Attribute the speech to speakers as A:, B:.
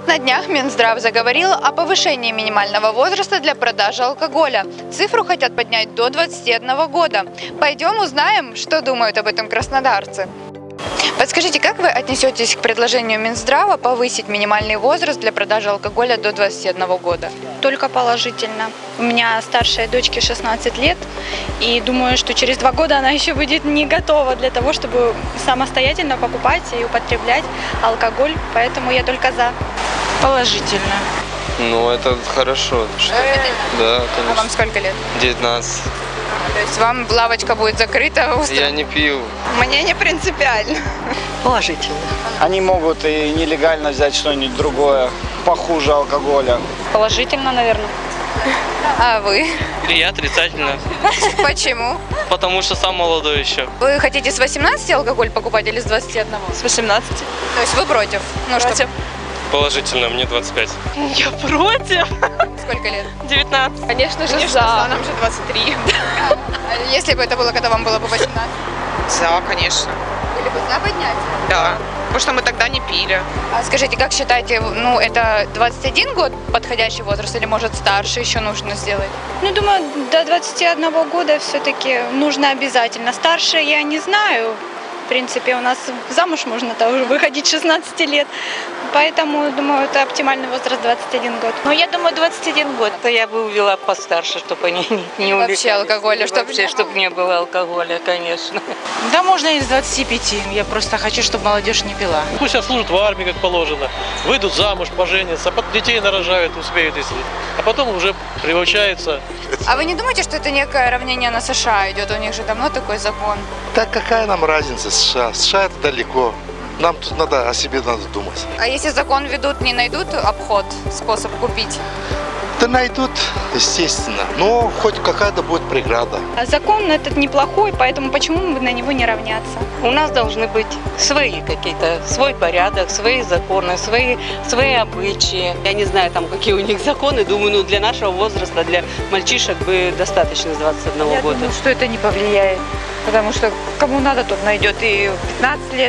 A: Тут на днях Минздрав заговорил о повышении минимального возраста для продажи алкоголя. Цифру хотят поднять до 21 года. Пойдем узнаем, что думают об этом краснодарцы. Подскажите, как вы отнесетесь к предложению Минздрава повысить минимальный возраст для продажи алкоголя до 21 года?
B: Только положительно. У меня старшая дочке 16 лет, и думаю, что через два года она еще будет не готова для того, чтобы самостоятельно покупать и употреблять алкоголь, поэтому я только за.
C: Положительно.
D: Ну, это хорошо. Что- Да,
A: А вам
D: конечно.
A: сколько лет?
D: 19.
A: То есть вам лавочка будет закрыта?
D: Я не пью.
B: Мне не принципиально.
C: Положительно.
E: Они могут и нелегально взять что-нибудь другое, похуже алкоголя.
B: Положительно, наверное.
A: А вы?
F: И я отрицательно,
A: Почему?
F: потому что сам молодой еще.
A: Вы хотите с 18 алкоголь покупать или с 21?
B: С 18.
A: То есть вы против? Ну что,
F: Положительно, мне 25.
C: Я против.
A: сколько лет?
C: 19.
B: Конечно же,
C: Конечно,
B: за.
C: нам же 23.
A: А Если бы это было, когда вам было бы 18,
C: За, конечно.
A: были бы за поднятие?
C: Да. Потому что мы тогда не пили.
A: А скажите, как считаете, ну это 21 год подходящий возраст или может старше еще нужно сделать?
B: Ну, думаю, до 21 года все-таки нужно обязательно. Старше я не знаю. В принципе, у нас замуж можно тоже выходить 16 лет. Поэтому, думаю, это оптимальный возраст 21 год.
G: Ну, я думаю, 21 год. Это я бы увела постарше, чтобы они не, не
A: вообще
G: увлекались.
A: алкоголя,
G: И
A: чтоб
G: вообще, чтобы не было алкоголя, конечно.
H: Да можно и с 25. Я просто хочу, чтобы молодежь не пила.
I: Пусть отслужат в армии, как положено, выйдут замуж, поженятся, потом детей нарожают, успеют, если. А потом уже приучаются.
A: А вы не думаете, что это некое равнение на США идет? У них же давно такой закон.
J: Так какая нам разница США? США это далеко. Нам тут надо о себе надо думать.
A: А если закон ведут, не найдут обход, способ купить?
J: Да найдут, естественно. Но хоть какая-то будет преграда.
B: А закон этот неплохой, поэтому почему бы на него не равняться?
G: У нас должны быть свои какие-то, свой порядок, свои законы, свои, свои обычаи.
K: Я не знаю, там какие у них законы. Думаю, ну для нашего возраста, для мальчишек бы достаточно с 21
H: Я
K: года.
H: думаю, что это не повлияет. Потому что кому надо, тот найдет и в 15 лет,